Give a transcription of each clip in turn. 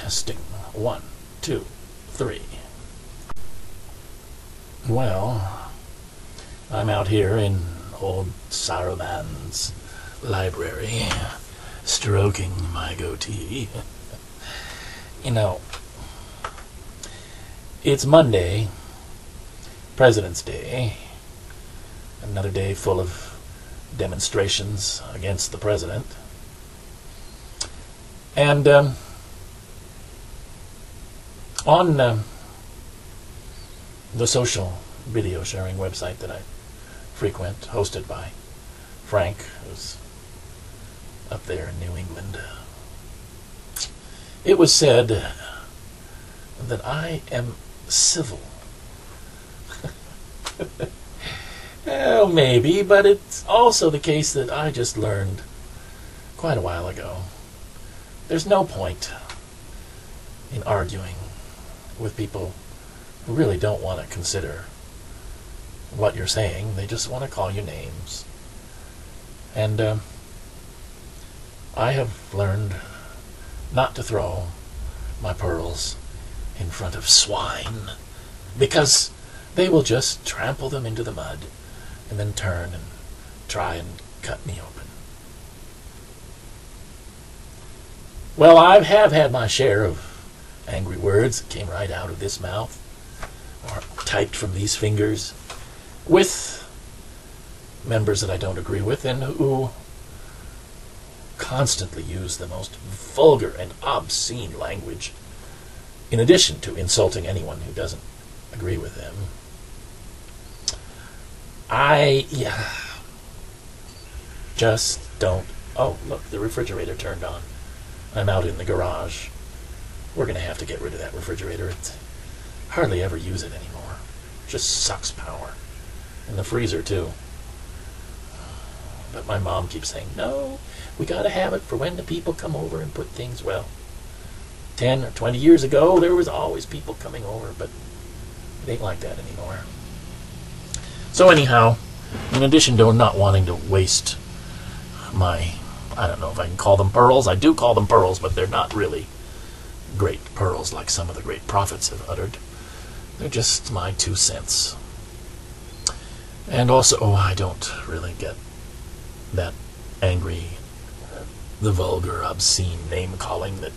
Testing. One, two, three. Well, I'm out here in old Saruman's library, stroking my goatee. you know, it's Monday, President's Day, another day full of demonstrations against the president. And um, on um, the social video sharing website that I frequent, hosted by Frank, who's up there in New England, it was said that I am civil. well, maybe, but it's also the case that I just learned quite a while ago. There's no point in arguing with people who really don't want to consider what you're saying. They just want to call you names. And uh, I have learned not to throw my pearls in front of swine because they will just trample them into the mud and then turn and try and cut me open. Well, I have had my share of angry words that came right out of this mouth or typed from these fingers with members that I don't agree with and who constantly use the most vulgar and obscene language in addition to insulting anyone who doesn't agree with them. I yeah, just don't. Oh, look, the refrigerator turned on. I'm out in the garage. We're going to have to get rid of that refrigerator. It's hardly ever use it anymore. Just sucks power. And the freezer, too. But my mom keeps saying, no, we got to have it for when the people come over and put things well. 10 or 20 years ago, there was always people coming over, but it ain't like that anymore. So anyhow, in addition to not wanting to waste my, I don't know if I can call them pearls. I do call them pearls, but they're not really great pearls like some of the great prophets have uttered. They're just my two cents. And also, oh, I don't really get that angry, the vulgar, obscene name calling that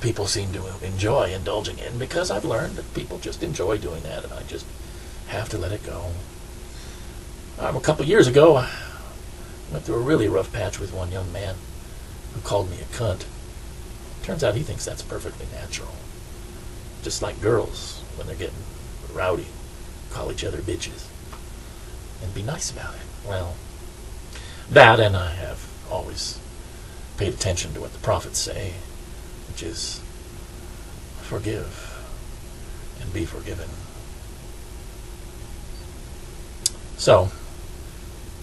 people seem to enjoy indulging in because I've learned that people just enjoy doing that and I just have to let it go. Um, a couple years ago, I went through a really rough patch with one young man who called me a cunt. Turns out he thinks that's perfectly natural. Just like girls, when they're getting rowdy, call each other bitches. And be nice about it. Well, that and I have always paid attention to what the prophets say, which is forgive and be forgiven. So,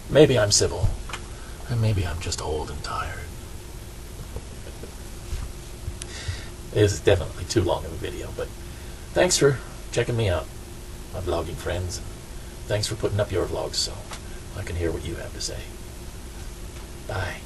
maybe I'm civil, and maybe I'm just old and tired. it is definitely too long of a video, but thanks for checking me out, my vlogging friends. Thanks for putting up your vlogs so I can hear what you have to say. Bye.